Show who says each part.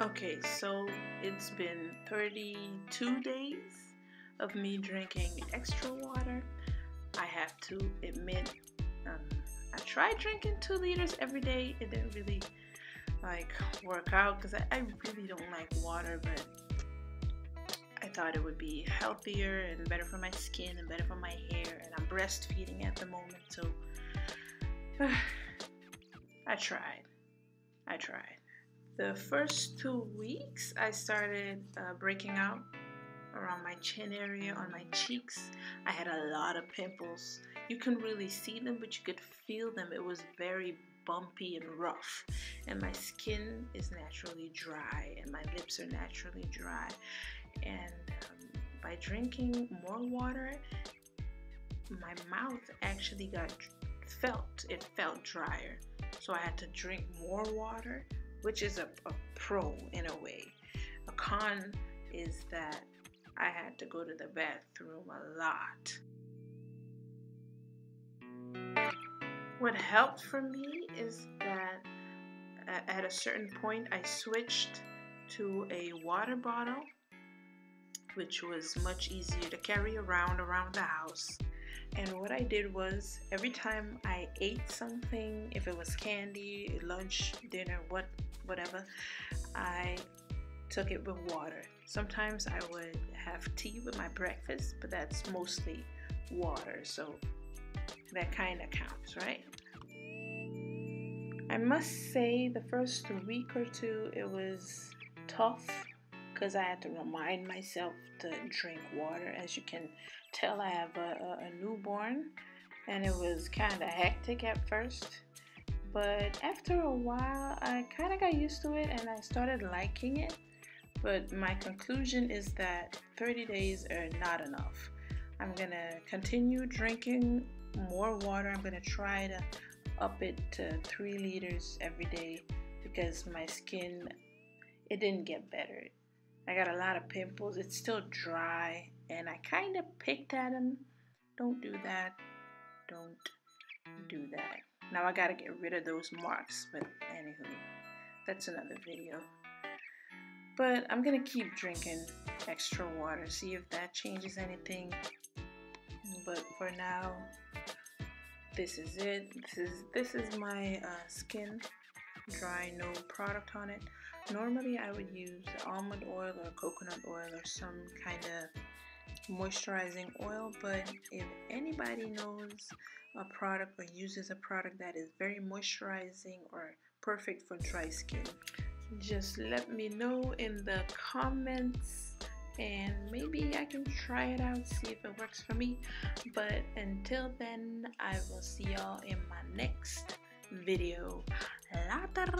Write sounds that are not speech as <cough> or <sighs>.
Speaker 1: Okay, so it's been 32 days of me drinking extra water. I have to admit, um, I tried drinking two liters every day. It didn't really like work out because I, I really don't like water, but I thought it would be healthier and better for my skin and better for my hair. And I'm breastfeeding at the moment, so <sighs> I tried. I tried. The first two weeks, I started uh, breaking out around my chin area, on my cheeks. I had a lot of pimples. You can really see them, but you could feel them. It was very bumpy and rough. And my skin is naturally dry, and my lips are naturally dry. And um, by drinking more water, my mouth actually got felt, it felt drier. So I had to drink more water, which is a, a pro in a way. A con is that I had to go to the bathroom a lot. What helped for me is that at a certain point I switched to a water bottle which was much easier to carry around around the house. And what I did was every time I ate something, if it was candy, lunch, dinner, what whatever, I took it with water. Sometimes I would have tea with my breakfast, but that's mostly water, so that kind of counts, right? I must say, the first week or two, it was tough because I had to remind myself to drink water. As you can tell, I have a, a, newborn, and it was kind of hectic at first. But after a while, I kind of got used to it and I started liking it. But my conclusion is that 30 days are not enough. I'm gonna continue drinking more water. I'm gonna try to up it to three liters every day because my skin it didn't get better. I got a lot of pimples. It's still dry and I kind of picked at them. Don't do that. Don't do that. Now I gotta get rid of those marks, but anywho, that's another video. But I'm gonna keep drinking extra water, see if that changes anything. But for now, this is it. This is this is my uh, skin, dry, no product on it. Normally, I would use almond oil or coconut oil or some kind of moisturizing oil, but if anybody knows a product or uses a product that is very moisturizing or perfect for dry skin, just let me know in the comments and maybe I can try it out, see if it works for me. But until then, I will see y'all in my next video. Later.